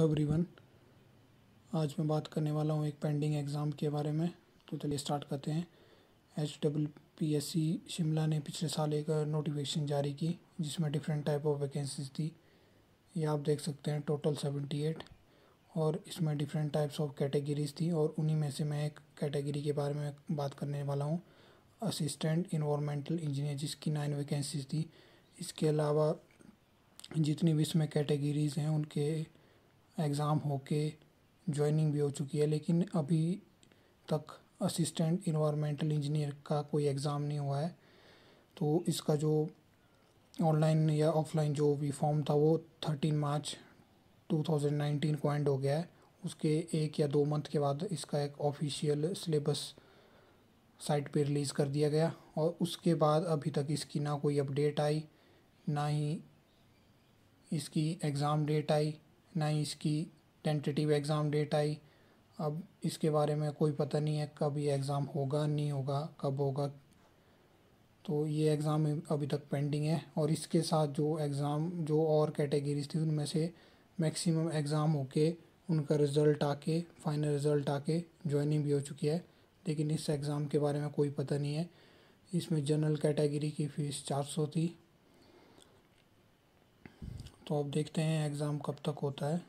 Everyone आज मैं बात करने वाला हूँ एक पेंडिंग एग्ज़ाम के बारे में। तो चलिए स्टार्ट करते हैं। H W P S C Shimla ने पिछले साल एक नोटिफिकेशन जारी की, जिसमें डिफरेंट टाइप ऑफ़ वैकेंसीज थी। ये आप देख सकते हैं टोटल सेवेंटी एट और इसमें डिफरेंट टाइप्स ऑफ़ कैटेगरीज थी और उन्हीं में से मैं एक कैटेगरी के बारे में बात करने वाला हूँ। असिस्टेंट इन्वामेंटल इंजीनियर जिसकी नाइन वैकेंसीज थी। इसके अलावा जितनी भी इसमें कैटेगरीज हैं, उनके एग्ज़ाम होके ज्वाइनिंग भी हो चुकी है, लेकिन अभी तक असिस्टेंट इन्वायरमेंटल इंजीनियर का कोई एग्ज़ाम नहीं हुआ है। तो इसका जो ऑनलाइन या ऑफलाइन जो भी फॉर्म था, वो थर्टीन मार्च 2019 को एंड हो गया है। उसके एक या दो मंथ के बाद इसका एक ऑफिशियल सिलेबस साइट पे रिलीज़ कर दिया गया और उसके बाद अभी तक इसकी ना कोई अपडेट आई, ना ही इसकी एग्ज़ाम डेट आई। ना ही इसकी टेंटेटिव एग्ज़ाम डेट आई। अब इसके बारे में कोई पता नहीं है कब ये एग्ज़ाम होगा, नहीं होगा, कब होगा। तो ये एग्ज़ाम अभी तक पेंडिंग है और इसके साथ जो एग्ज़ाम जो और कैटेगरीज थी, उनमें से मैक्सिमम एग्ज़ाम होके उनका रिज़ल्ट आके फाइनल रिज़ल्ट आके ज्वाइनिंग भी हो चुकी है। लेकिन इस एग्ज़ाम के बारे में कोई पता नहीं है। इसमें जनरल कैटेगरी की फ़ीस चार सौ थी। तो अब देखते हैं एग्ज़ाम कब तक होता है।